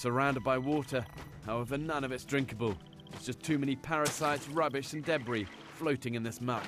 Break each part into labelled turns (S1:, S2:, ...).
S1: surrounded by water. However, none of it's drinkable. It's just too many parasites, rubbish, and debris floating in this muck.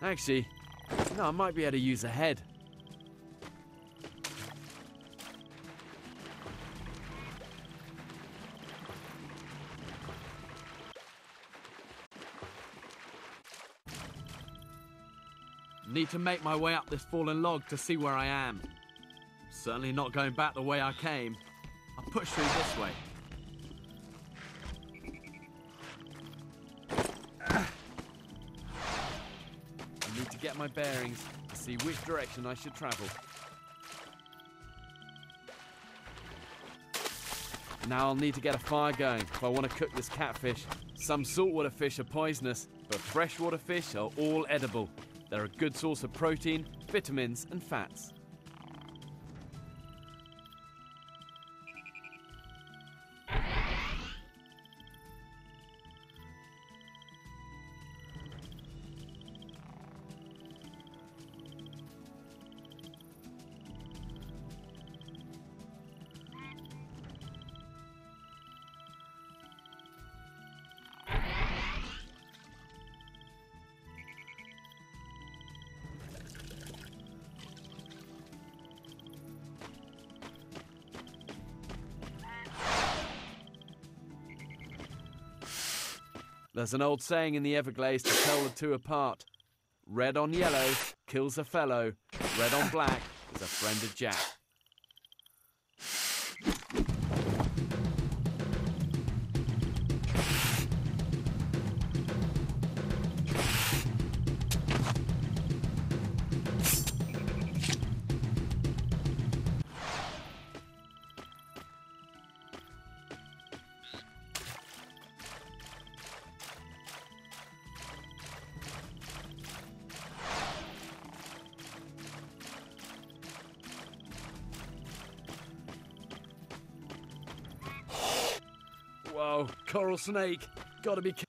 S1: Actually, no, I might be able to use a head. Need to make my way up this fallen log to see where I am. Certainly not going back the way I came. I'll push through this way. My bearings to see which direction I should travel. Now I'll need to get a fire going if I want to cook this catfish. Some saltwater fish are poisonous, but freshwater fish are all edible. They're a good source of protein, vitamins, and fats. There's an old saying in the Everglades to tell the two apart. Red on yellow kills a fellow, red on black is a friend of Jack. Snake. Gotta be.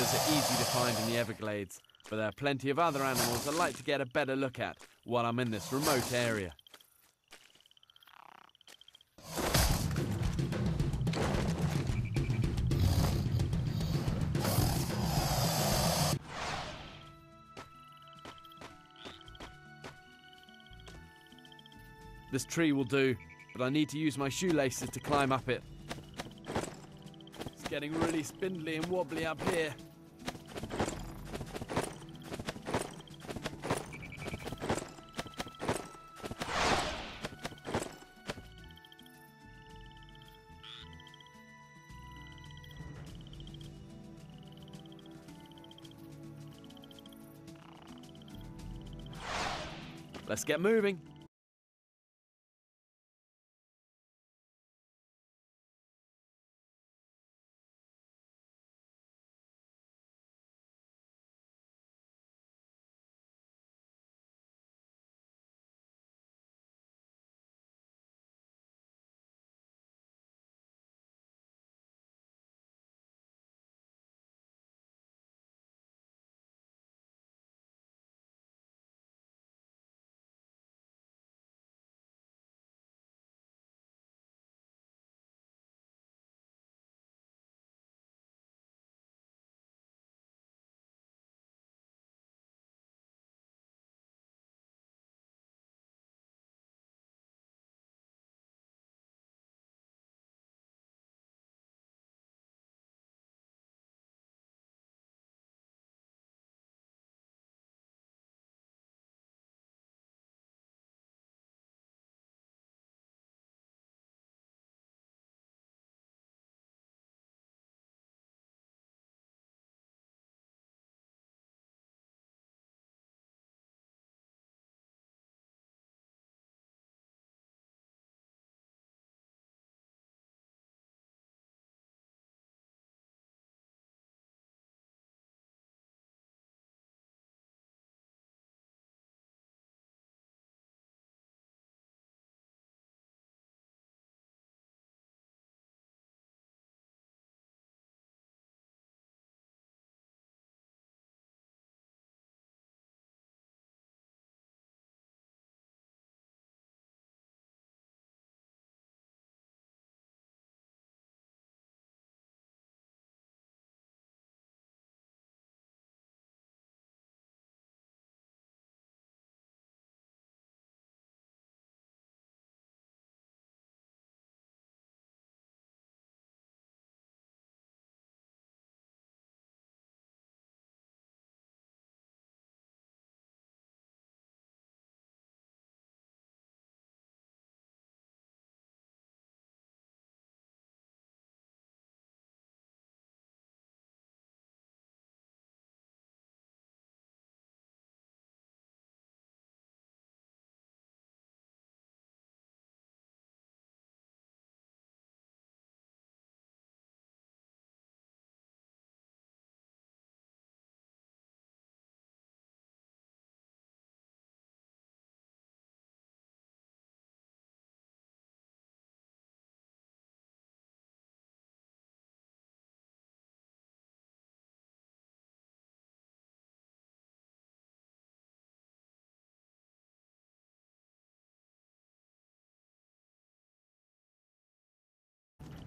S1: Gators are easy to find in the Everglades. but there are plenty of other animals I'd like to get a better look at while I'm in this remote area. This tree will do, but I need to use my shoelaces to climb up it. It's getting really spindly and wobbly up here. Let's get moving.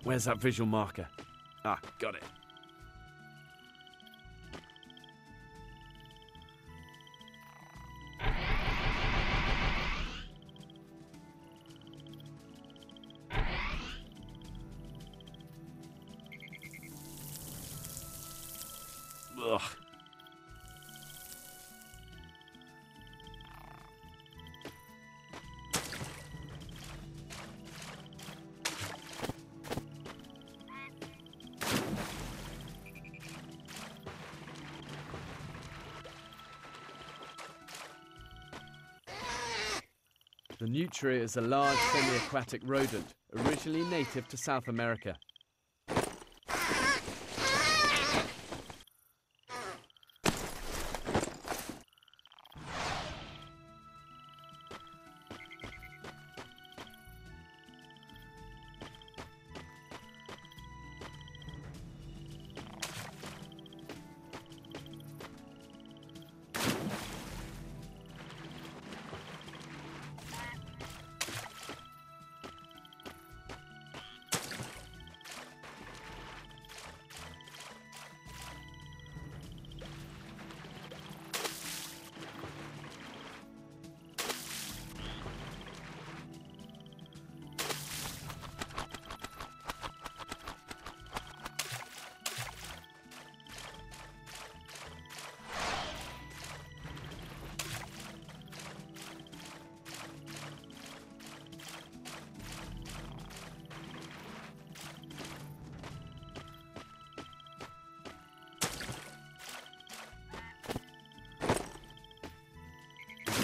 S1: Where's that visual marker? Ah, got it. Nutria is a large semi-aquatic rodent, originally native to South America.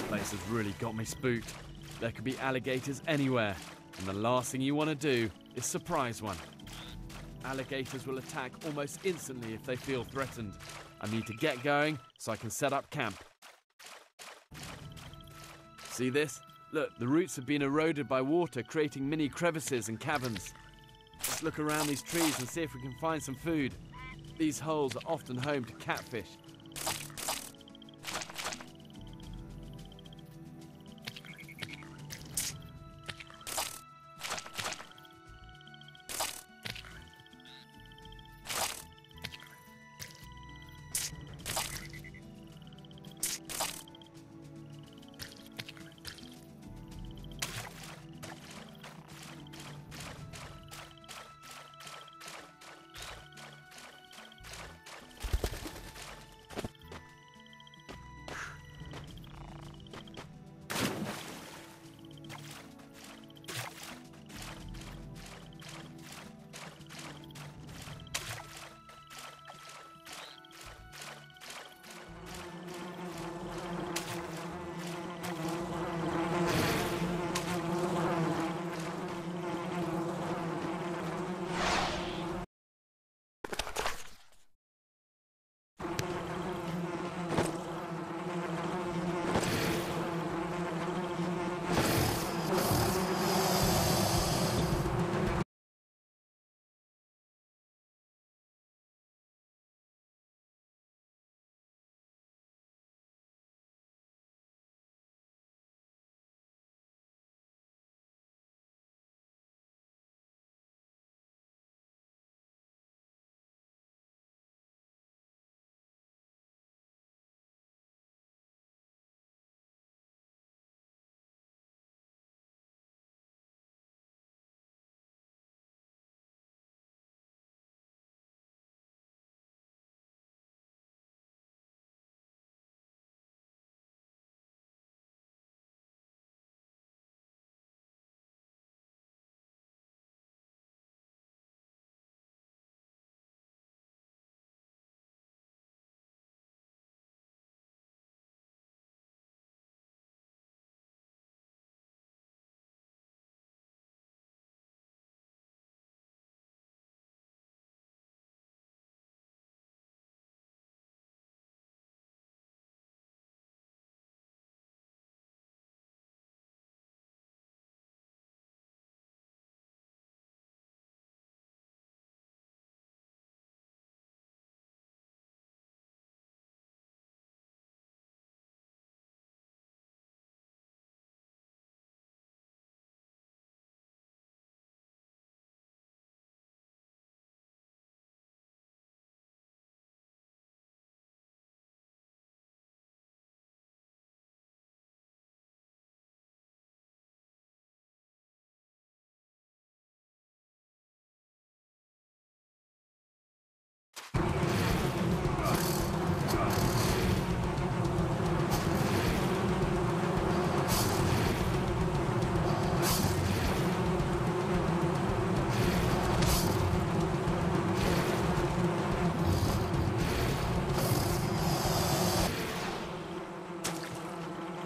S1: Place has really got me spooked. There could be alligators anywhere, and the last thing you want to do is surprise one. Alligators will attack almost instantly if they feel threatened. I need to get going so I can set up camp. See this? Look, the roots have been eroded by water, creating mini crevices and caverns. Let's look around these trees and see if we can find some food. These holes are often home to catfish.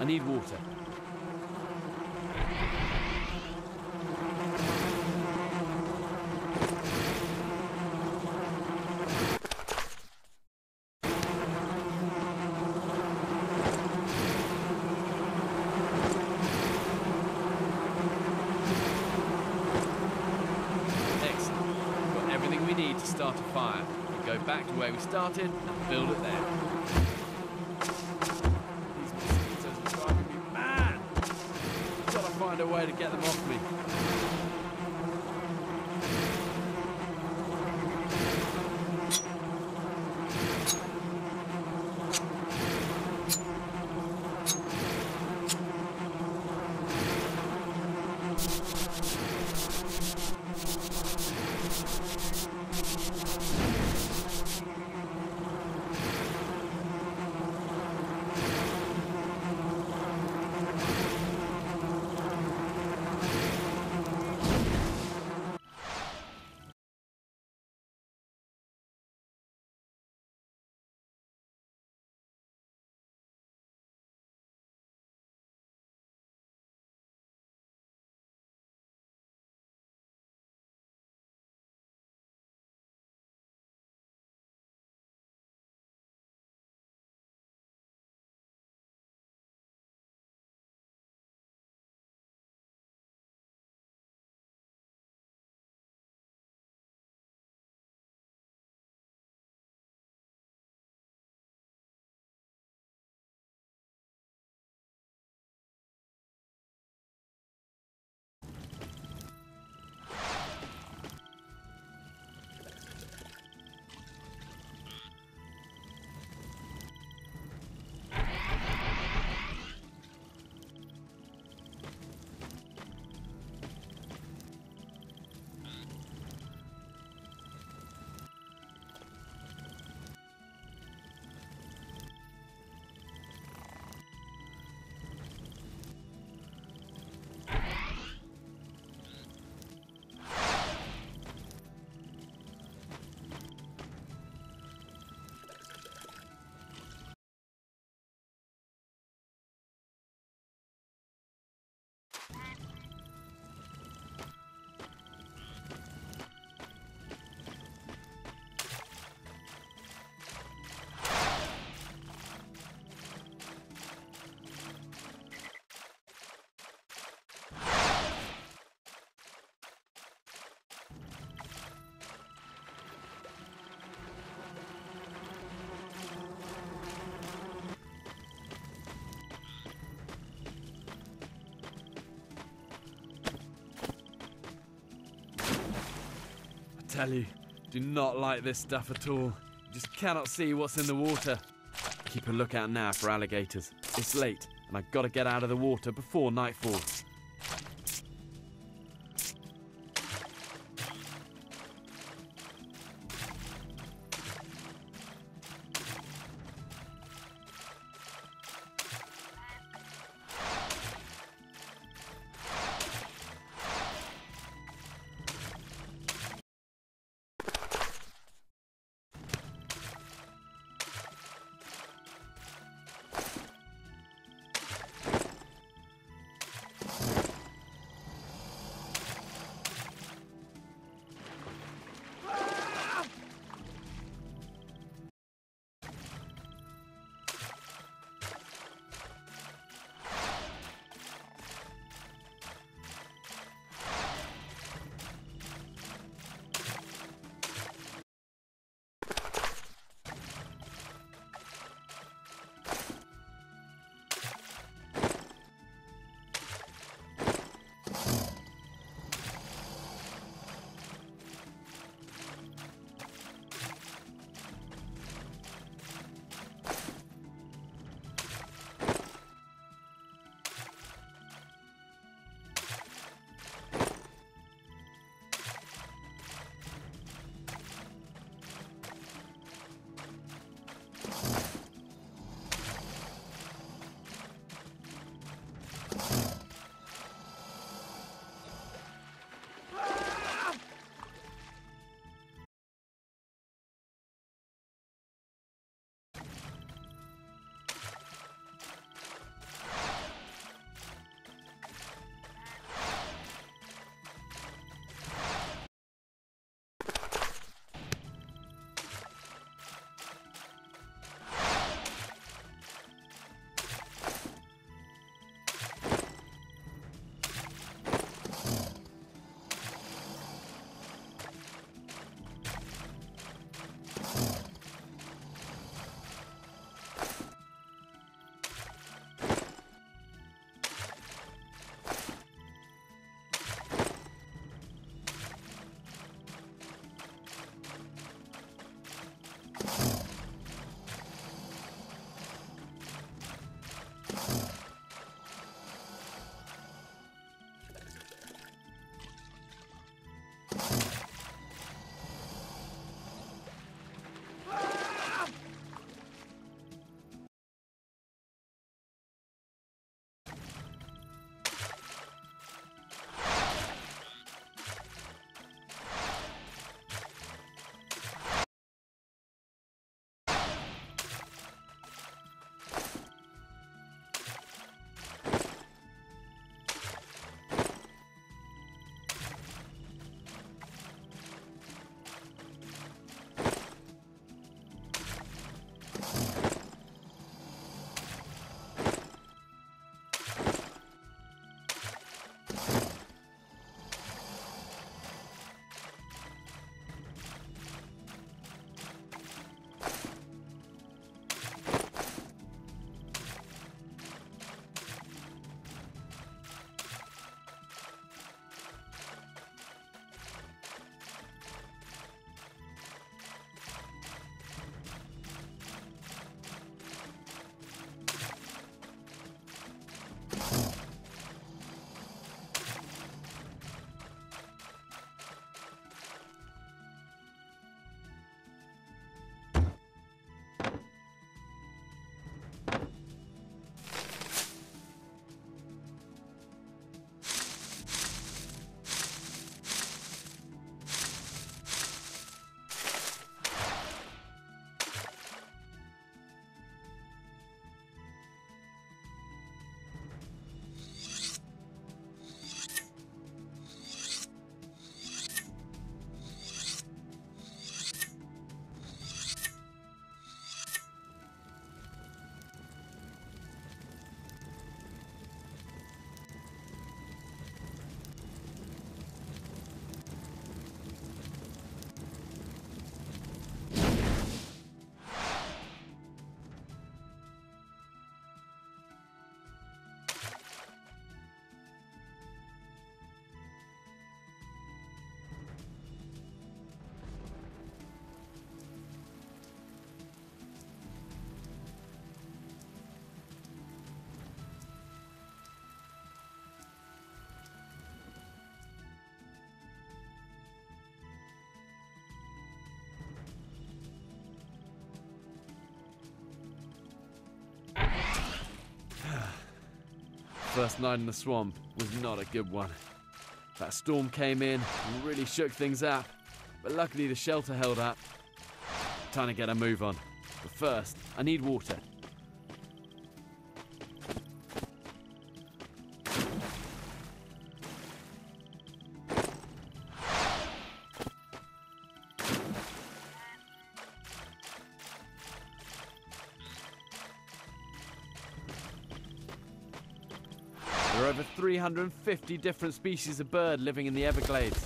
S1: I need water. Excellent. Got everything we need to start a fire. We go back to where we started and build it there. Get them off tell you, do not like this stuff at all. Just cannot see what's in the water. Keep a lookout now for alligators. It's late, and I've got to get out of the water before nightfall. First night in the swamp was not a good one. That storm came in and really shook things up, but luckily the shelter held up. Time to get a move on. But first, I need water. 350 different species of bird living in the Everglades.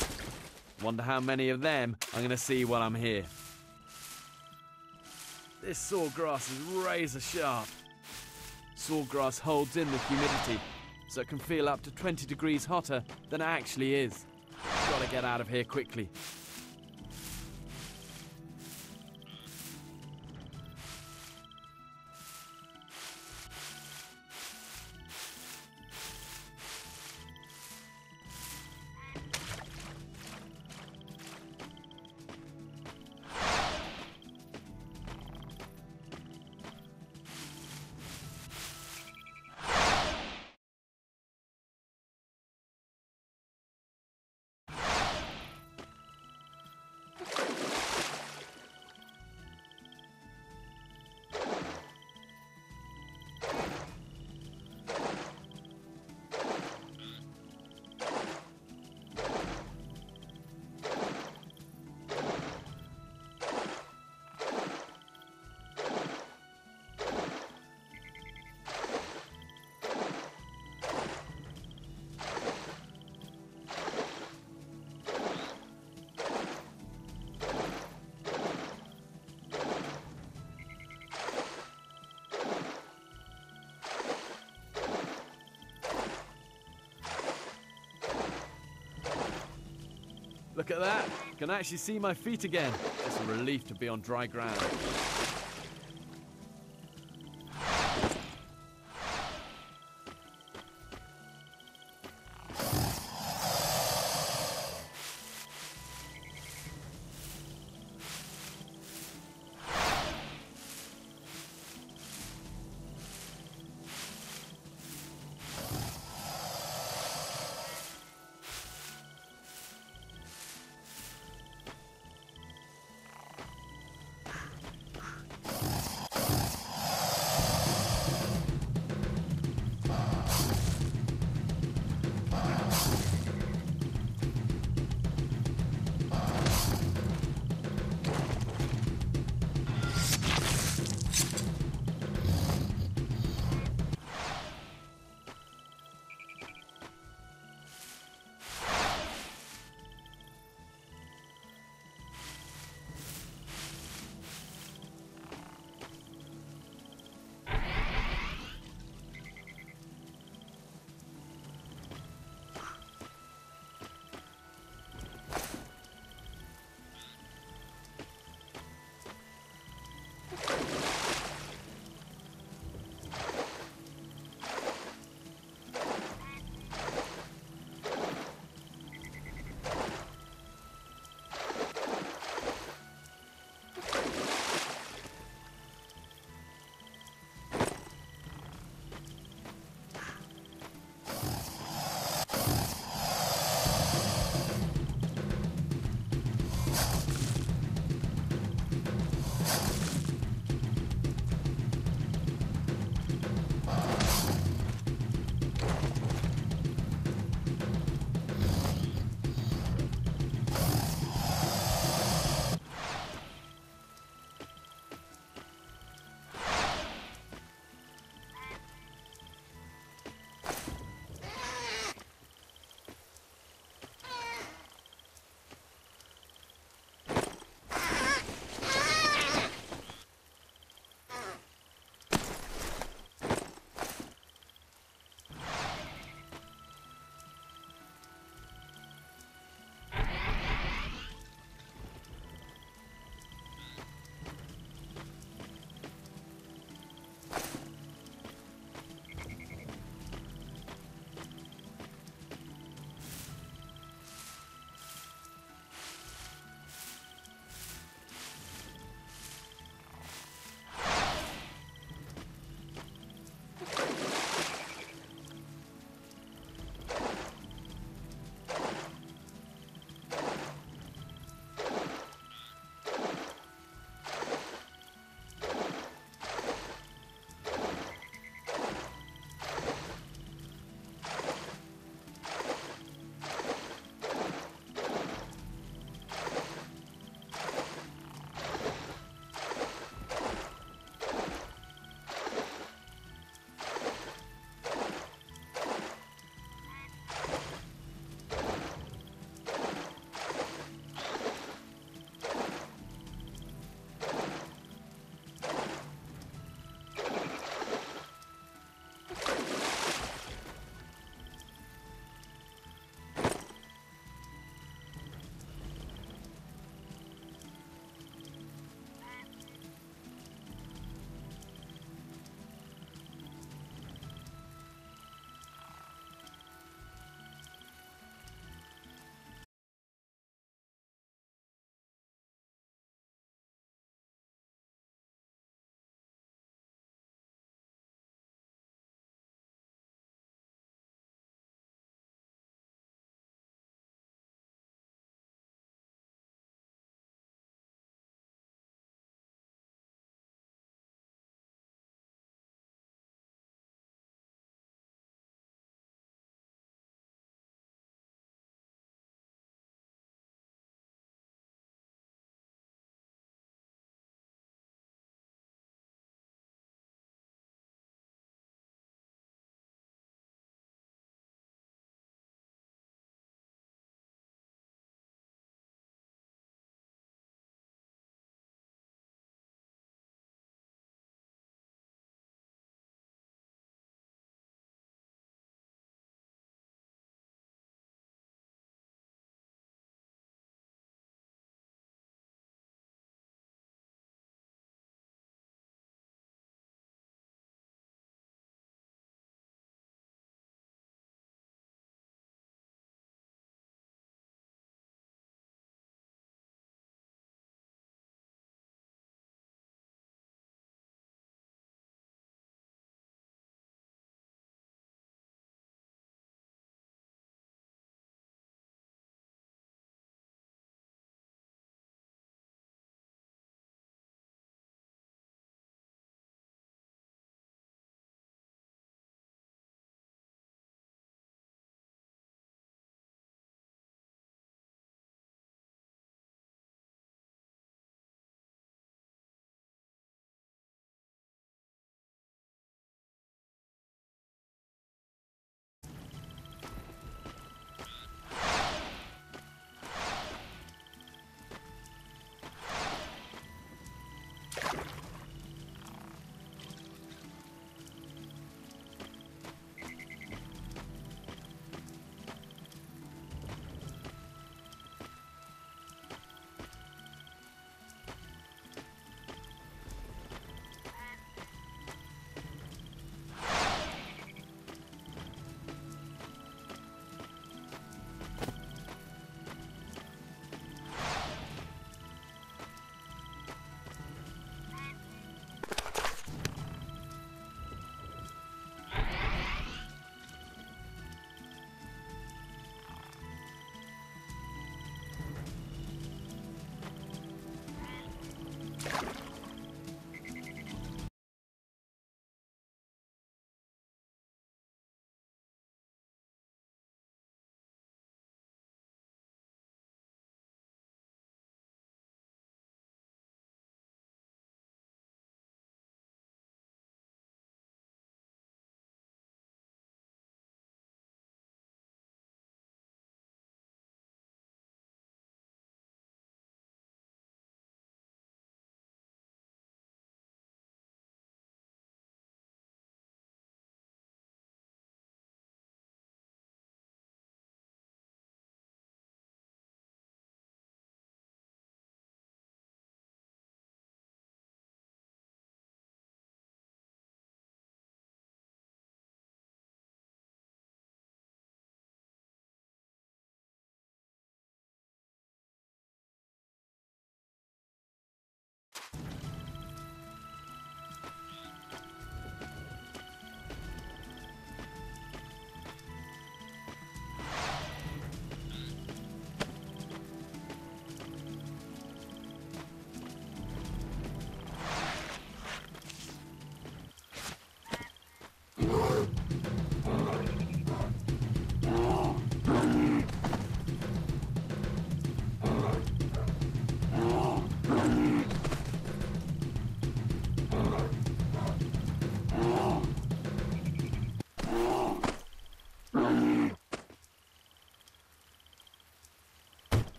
S1: Wonder how many of them I'm going to see while I'm here. This sawgrass is razor sharp. Sawgrass holds in the humidity, so it can feel up to 20 degrees hotter than it actually is. Gotta get out of here quickly. Look at that. Can actually see my feet again. It's a relief to be on dry ground.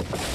S1: you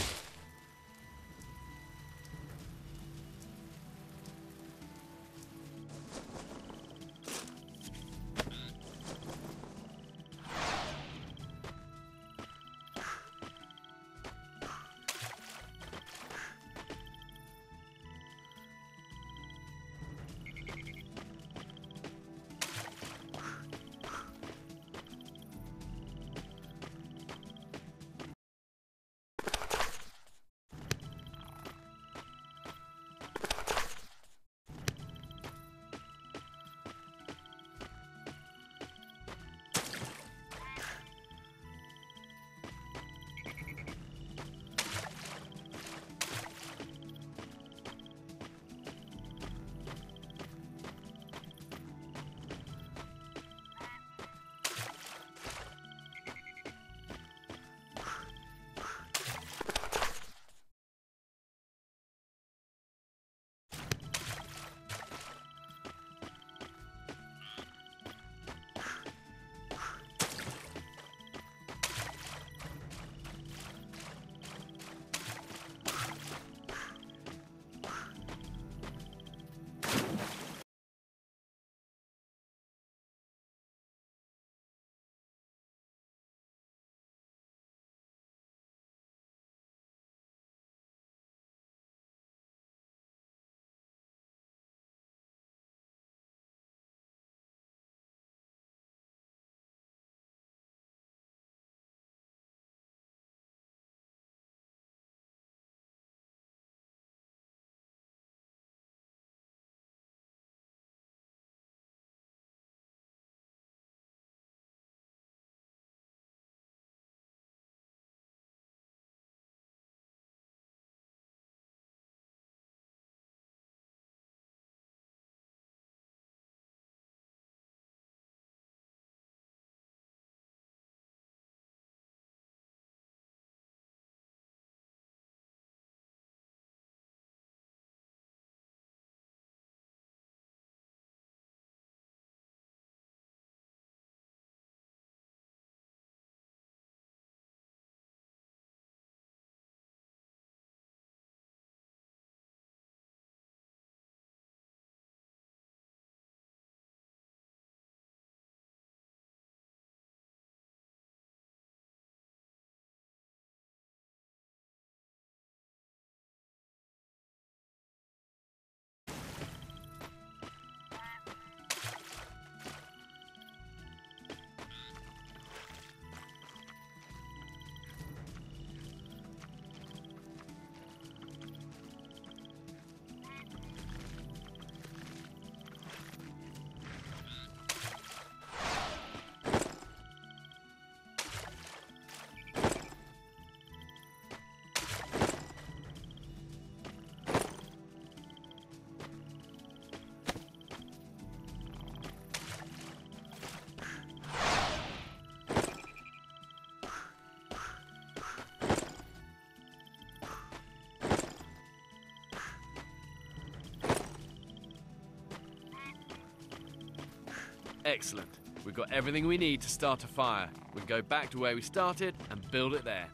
S1: Excellent. We've got everything we need to start a fire. We can go back to where we started and build it there.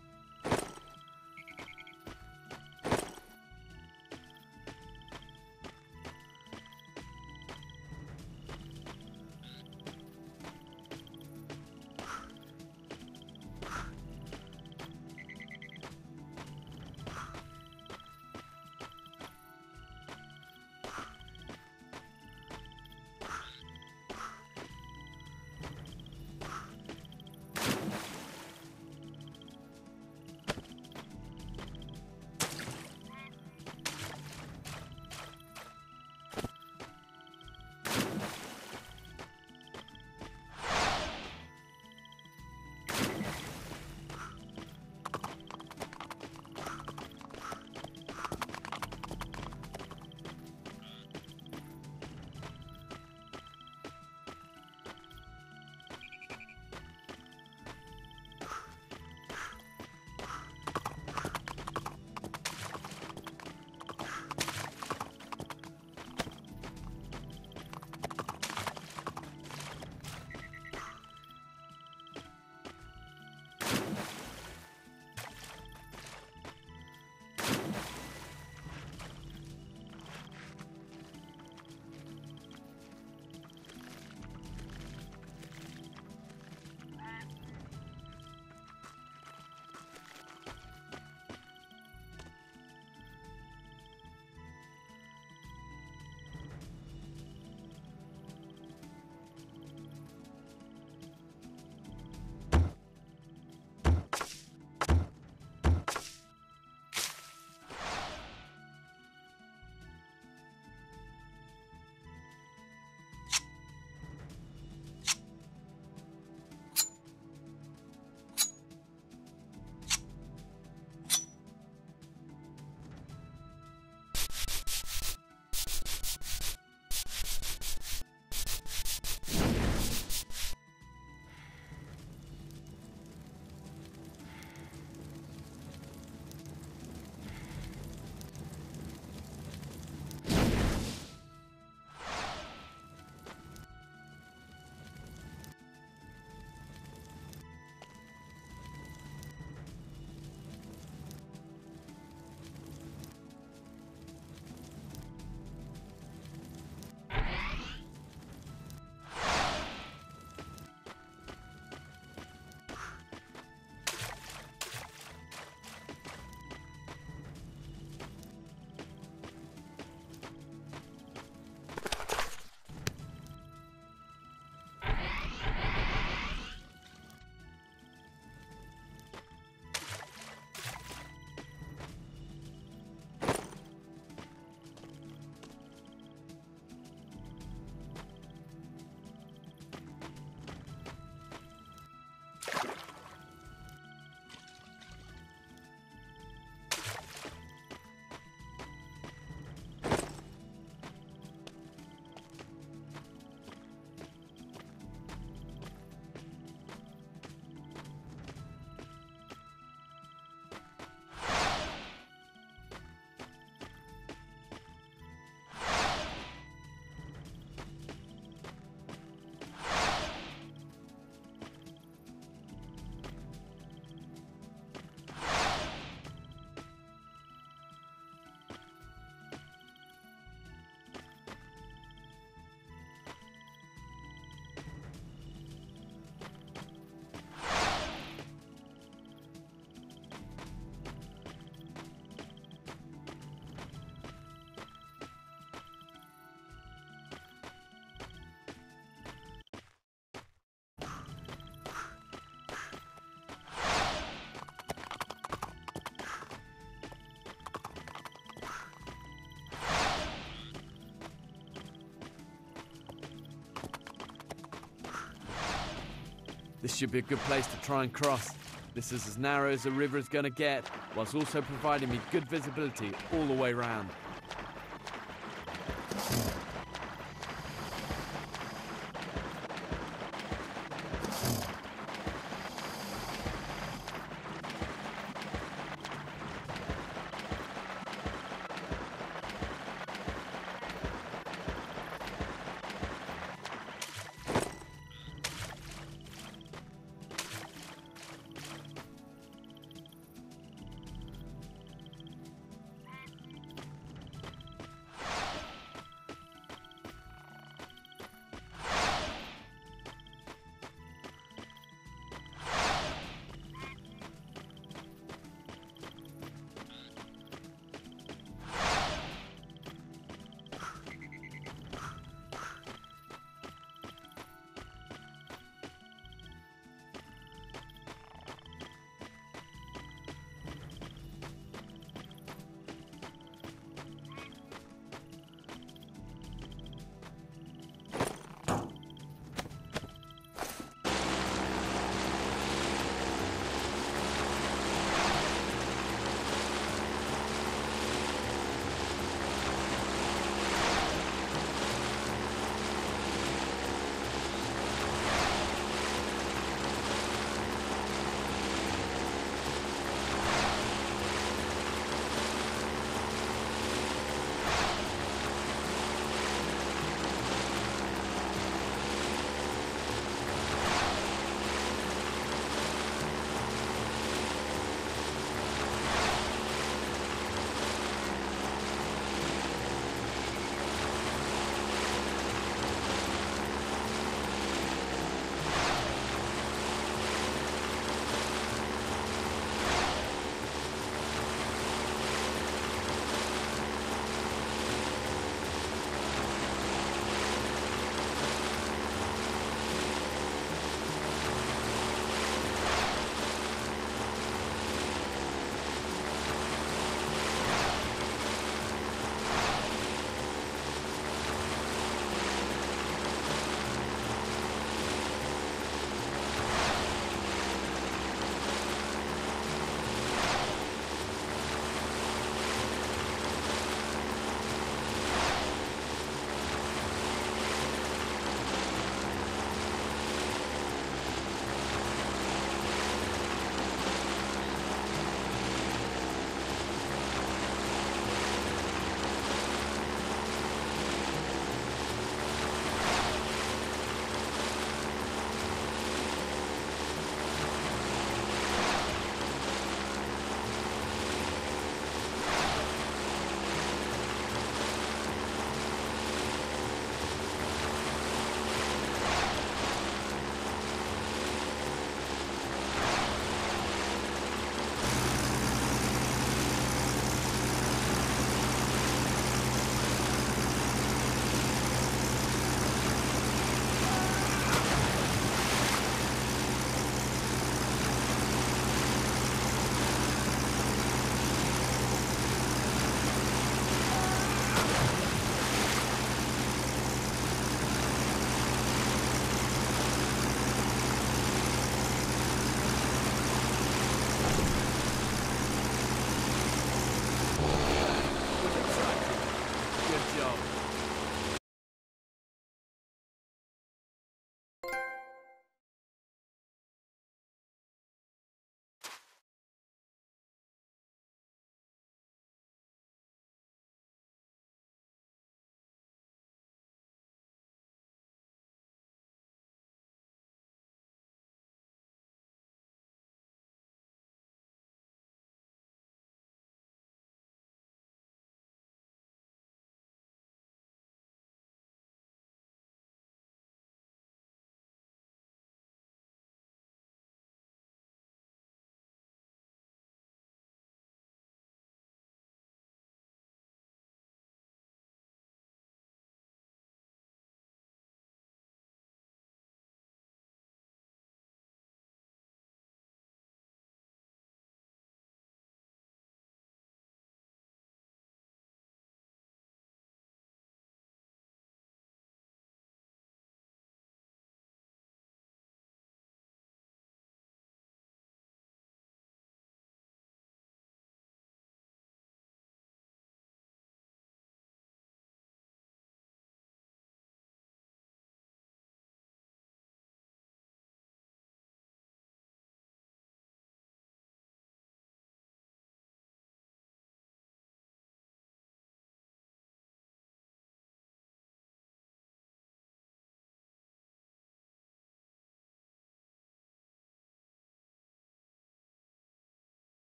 S1: This should be a good place to try and cross. This is as narrow as the river is going to get, whilst also providing me good visibility all the way round.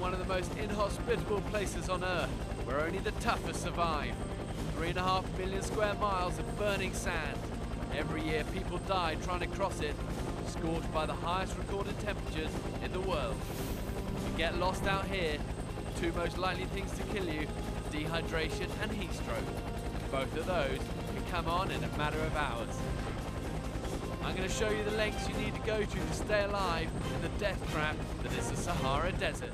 S1: One of the most inhospitable places on Earth, where only the toughest survive. Three and a half million square miles of burning sand. Every year people die trying to cross it, scorched by the highest recorded temperatures in the world. You get lost out here, the two most likely things to kill you dehydration and heat stroke. Both of those can come on in a matter of hours. I'm going to show you the lengths you need to go to to stay alive in the death trap that is the Sahara Desert.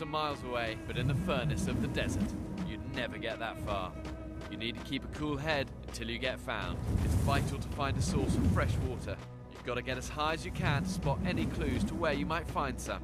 S1: Of miles away, but in the furnace of the desert. You'd never get that far. You need to keep a cool head until you get found. It's vital to find a source of fresh water. You've got to get as high as you can to spot any clues to where you might find some.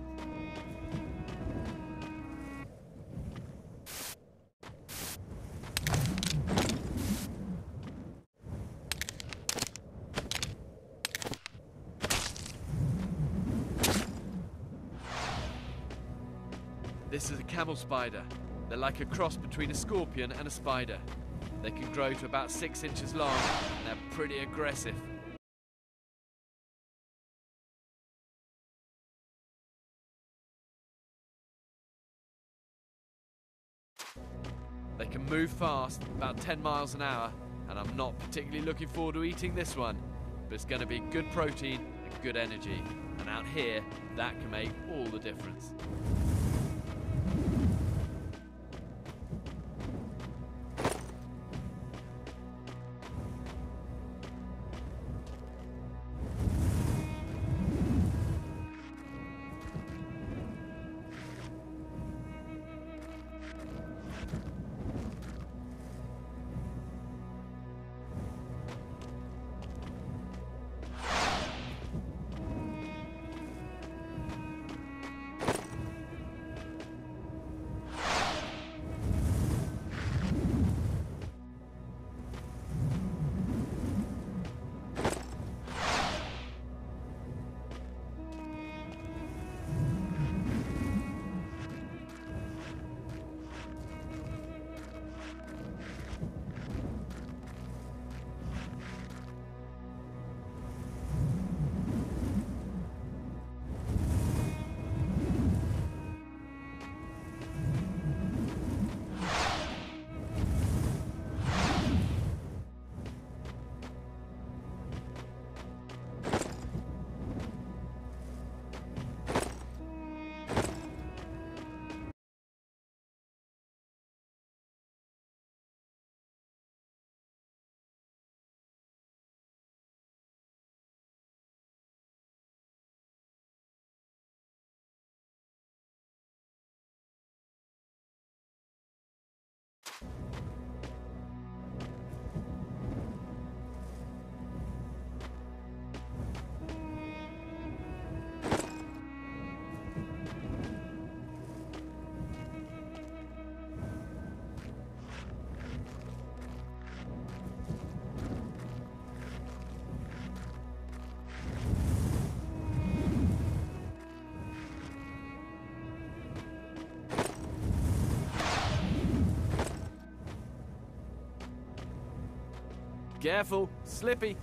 S1: Camel spider. They're like a cross between a scorpion and a spider. They can grow to about six inches long and they're pretty aggressive. They can move fast, about 10 miles an hour, and I'm not particularly looking forward to eating this one, but it's going to be good protein and good energy. And out here, that can make all the difference. Careful, slippy.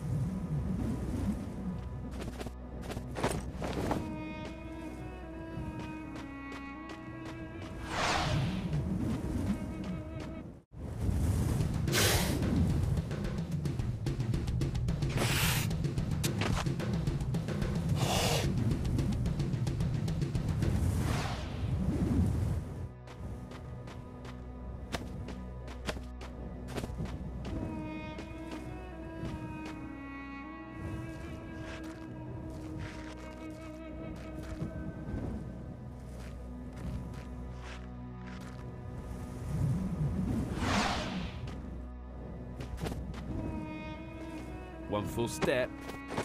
S1: Full step,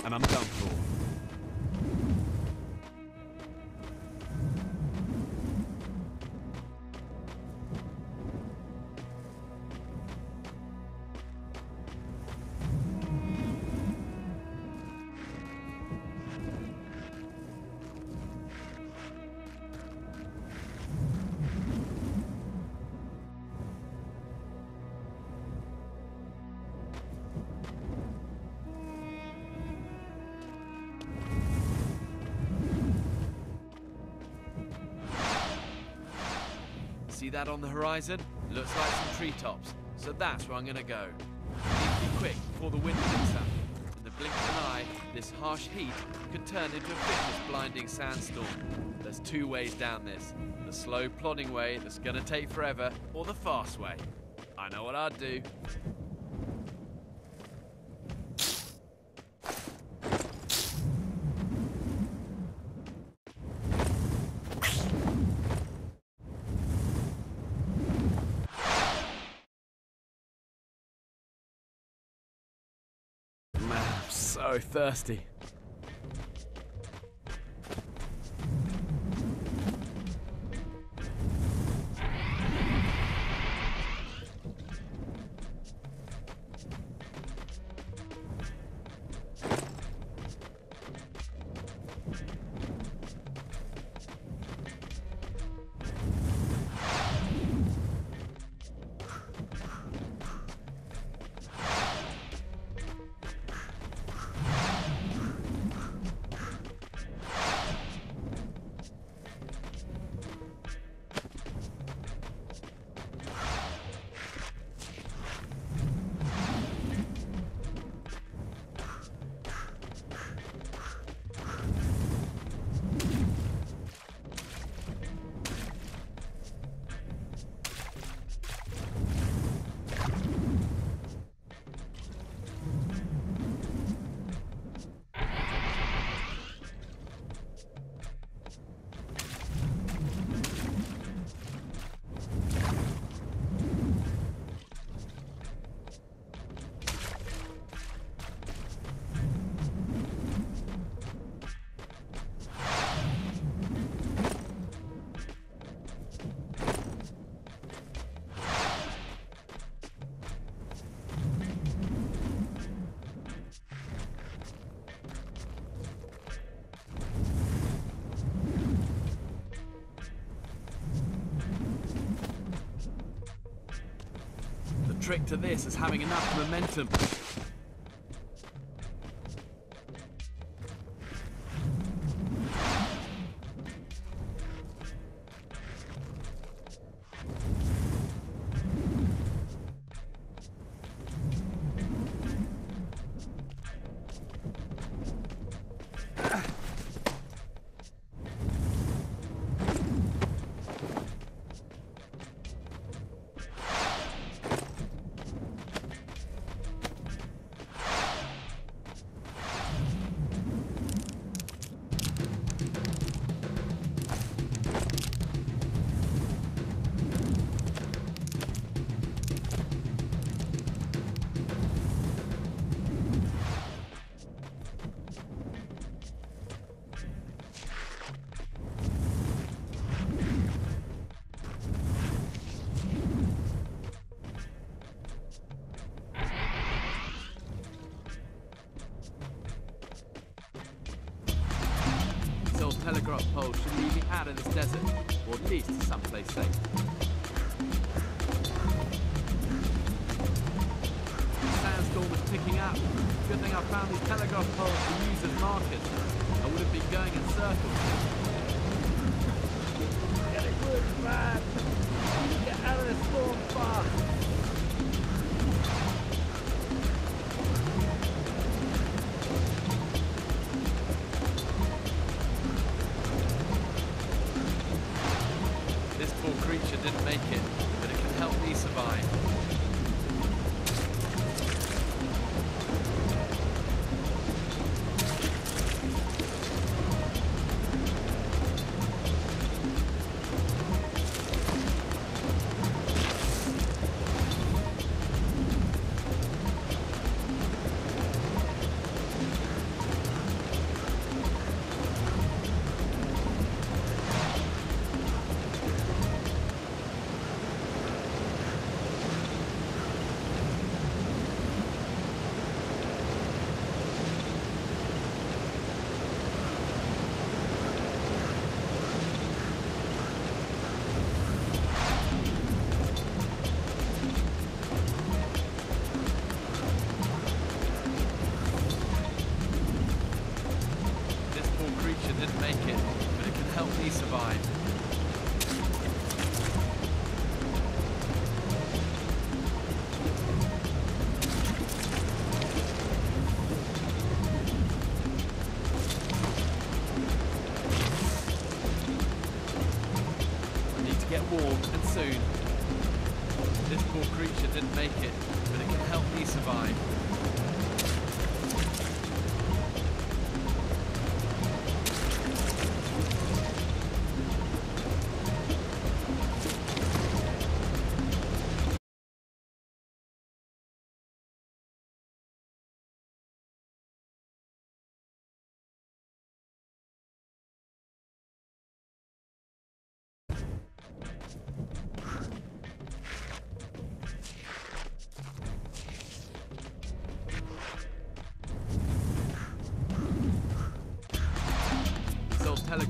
S1: and I'm done See that on the horizon? Looks like some treetops. So that's where I'm gonna go. Need to be quick before the wind picks up. In the blink of an eye, this harsh heat could turn into a vicious blinding sandstorm. There's two ways down this. The slow plodding way that's gonna take forever, or the fast way. I know what I'd do. Thirsty. To this is having enough momentum. Out of this desert, or at least someplace safe.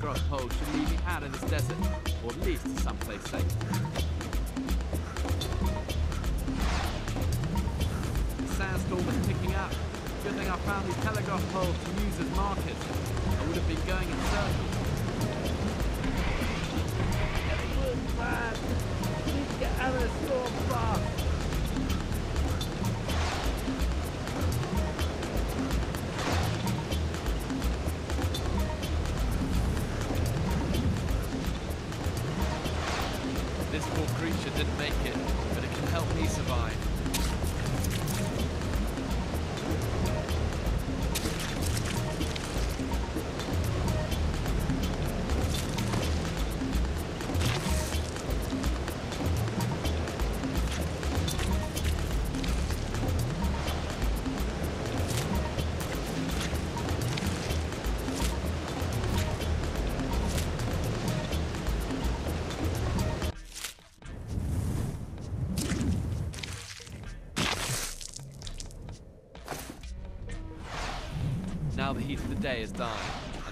S1: Telegraph poles should lead me out of this desert, or at least to someplace safe. The sandstorm is picking up. Good thing I found these telegraph poles to use as markers. I would have been going in circles.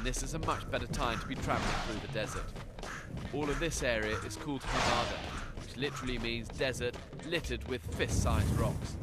S2: This
S1: is a much better time to be travelling through the desert. All of this area is called Hamada, which literally means desert littered with fist-sized rocks.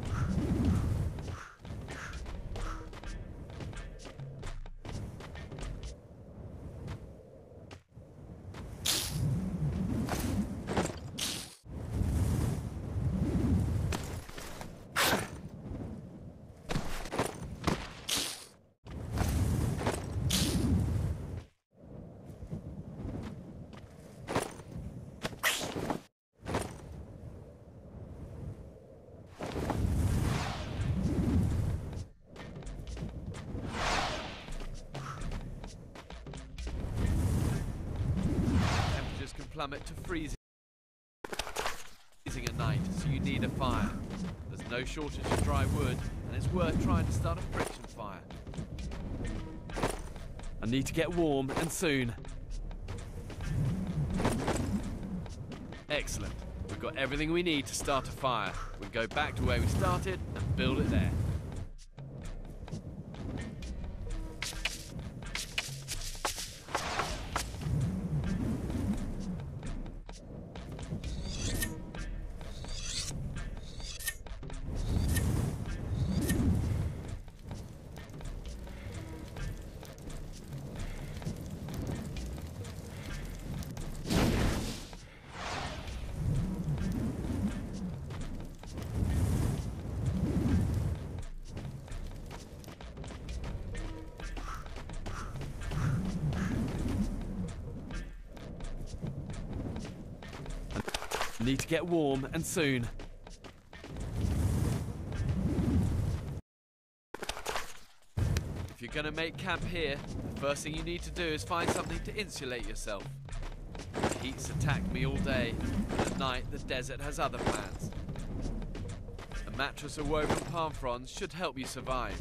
S1: Shortage of dry wood, and it's worth trying to start a friction fire. I need to get warm, and soon. Excellent. We've got everything we need to start a fire. We go back to where we started and build it there. Get warm and soon. If you're gonna make camp here, the first thing you need to do is find something to insulate yourself. The heat's attacked me all day, and at night the desert has other plans. A mattress of woven palm fronds should help you survive.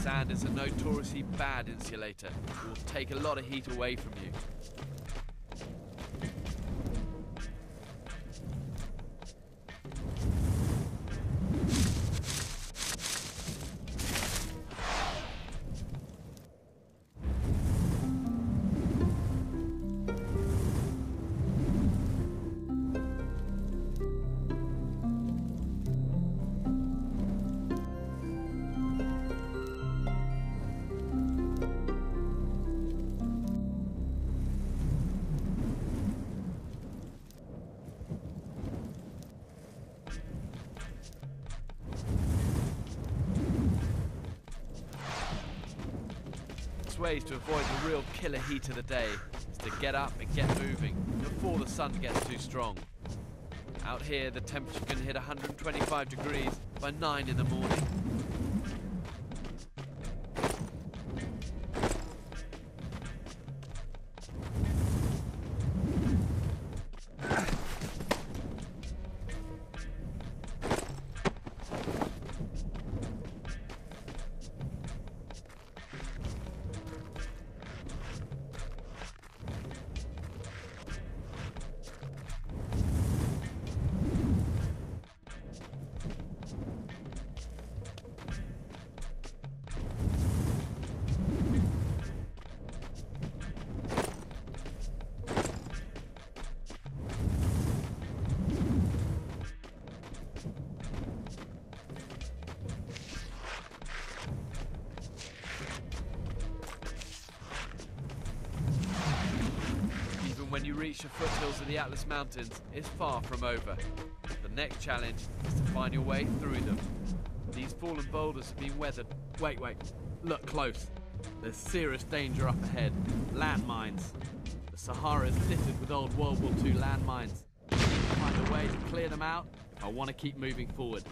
S1: Sand is a notoriously bad insulator. It will take a lot of heat away from you. Heat of the day is to get up and get moving before the sun gets too strong. Out here, the temperature can hit 125 degrees by 9 in the morning. When you reach the foothills of the Atlas Mountains is far from over. The next challenge is to find your way through them. These fallen boulders have been weathered. Wait, wait. Look close. There's serious danger up ahead. Landmines. The Sahara is littered with old World War II landmines. I need to find a way to clear them out I want to keep moving forward.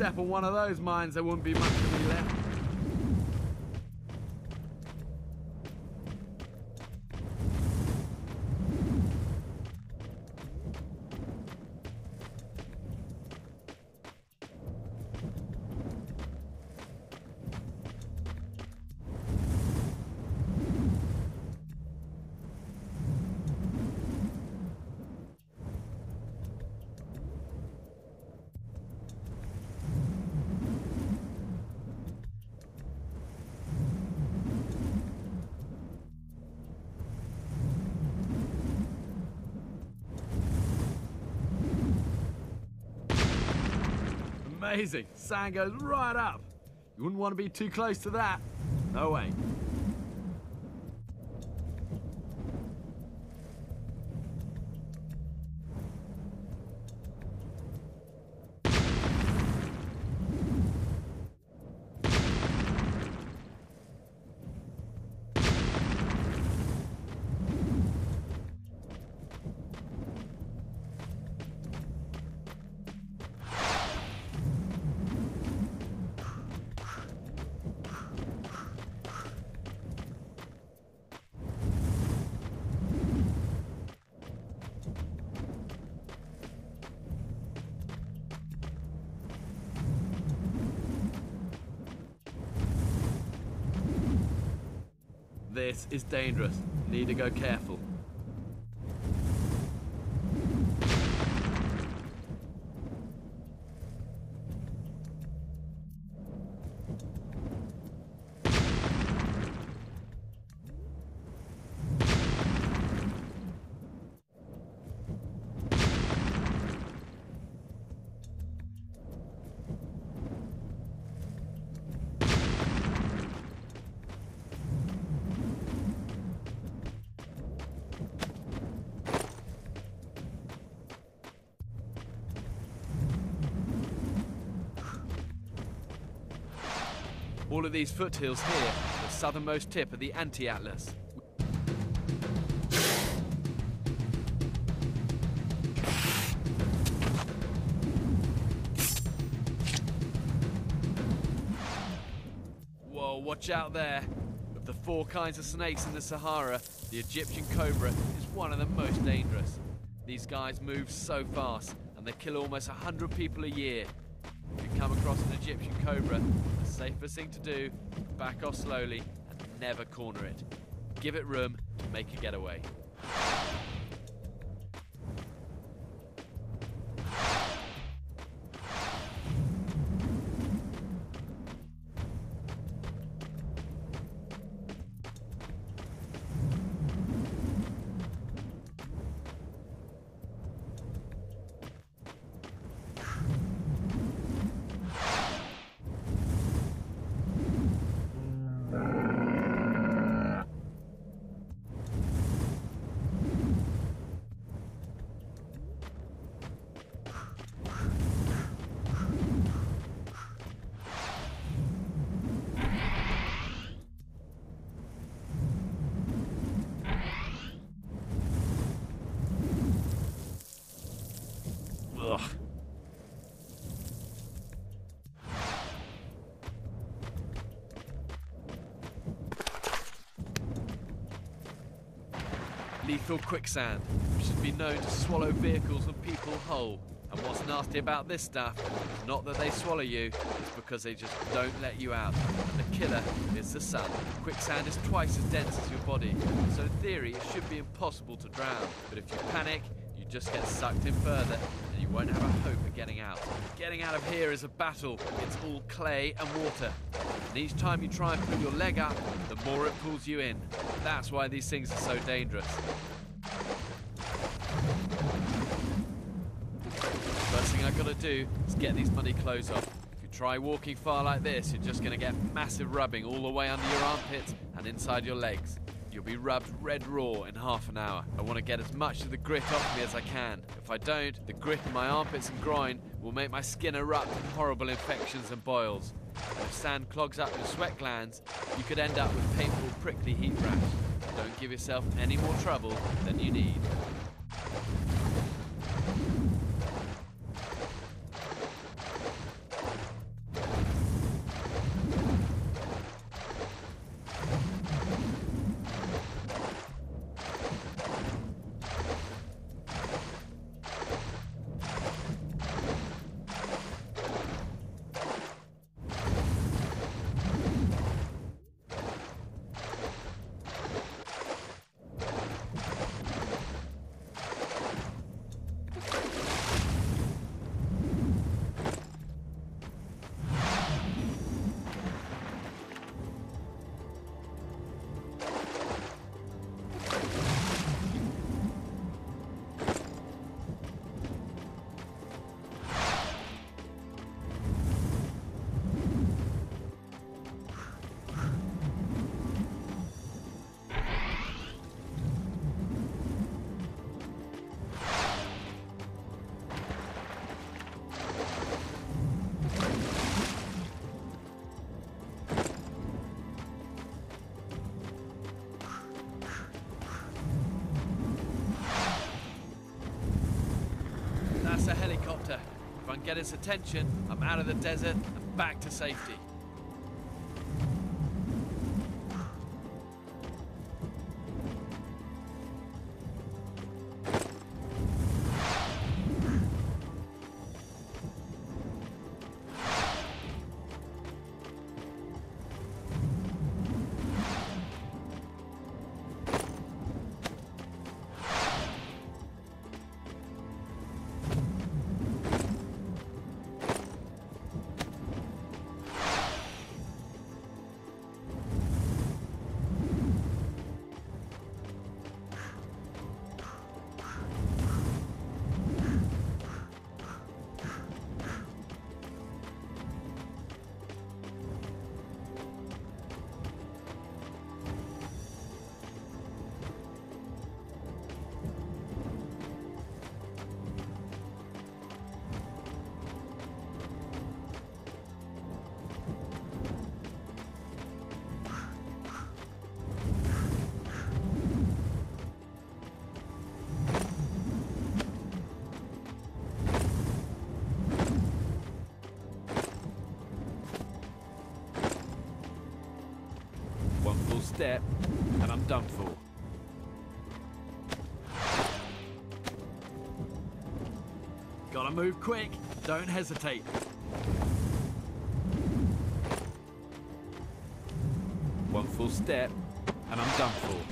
S1: Step on one of those mines, there wouldn't be much of me left. Amazing. Sand goes right up. You wouldn't want to be too close to that. No way. Is dangerous. Need to go careful. Of these foothills here, the southernmost tip of the Anti-Atlas. Whoa, watch out there. Of the four kinds of snakes in the Sahara, the Egyptian cobra is one of the most dangerous. These guys move so fast, and they kill almost 100 people a year. If you come across an Egyptian cobra, safest thing to do, back off slowly and never corner it. Give it room to make a getaway. Lethal quicksand, which has been known to swallow vehicles and people whole. And what's nasty about this stuff is not that they swallow you, it's because they just don't let you out. And the killer is the sun. Quicksand is twice as dense as your body, so in theory it should be impossible to drown. But if you panic, you just get sucked in further and you won't have a hope of getting out. Getting out of here is a battle. It's all clay and water. And each time you try and put your leg up, the more it pulls you in. That's why these things are so dangerous. Do is get these muddy clothes off. If you try walking far like this, you're just gonna get massive rubbing all the way under your armpits and inside your legs. You'll be rubbed red raw in half an hour. I want to get as much of the grit off me as I can. If I don't, the grit in my armpits and groin will make my skin erupt in horrible infections and boils. If sand clogs up your sweat glands, you could end up with painful prickly heat rash. Don't give yourself any more trouble than you need. A helicopter. If I can get its attention, I'm out of the desert and back to safety. Don't hesitate. One full step, and I'm done for.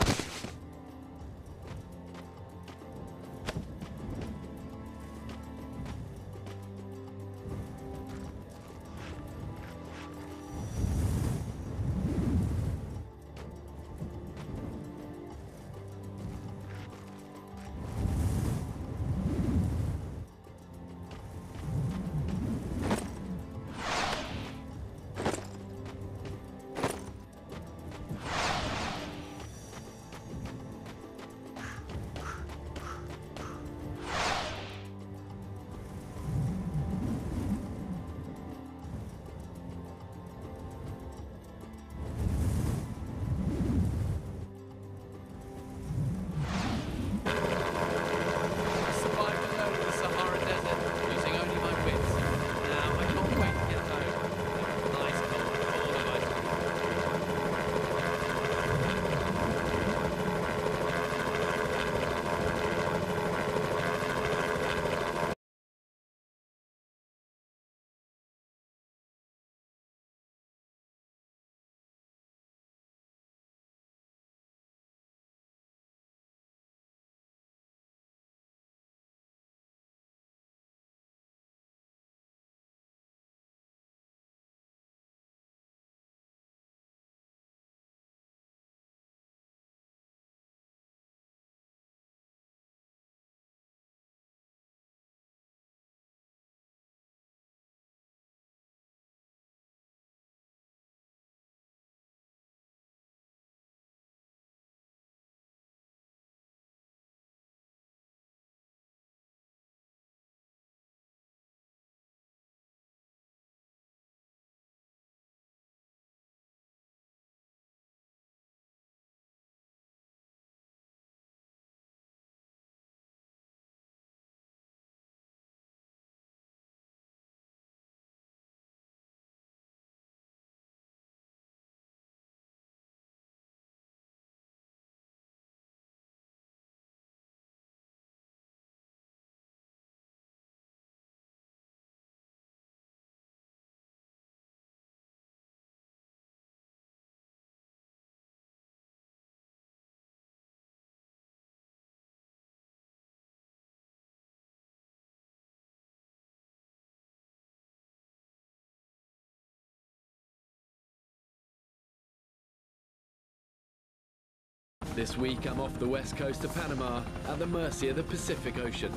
S3: This week I'm off the west coast of Panama at the mercy of the Pacific Ocean.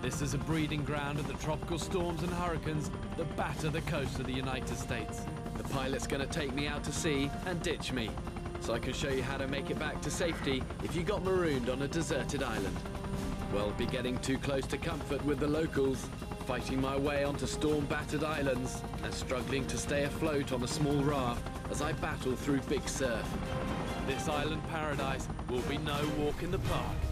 S1: This is a breeding ground of the tropical storms and hurricanes that batter the coast of the United States.
S3: The pilot's gonna take me out to sea and ditch me, so I can show you how to make it back to safety if you got marooned on a deserted island. Well, be getting too close to comfort with the locals, fighting my way onto storm-battered islands, and struggling to stay afloat on a small raft as I battle through big surf.
S1: This island paradise will be no walk in the park.